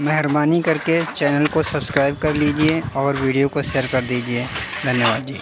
मेहरबानी करके चैनल को सब्सक्राइब कर लीजिए और वीडियो को शेयर कर दीजिए। धन्यवाद जी।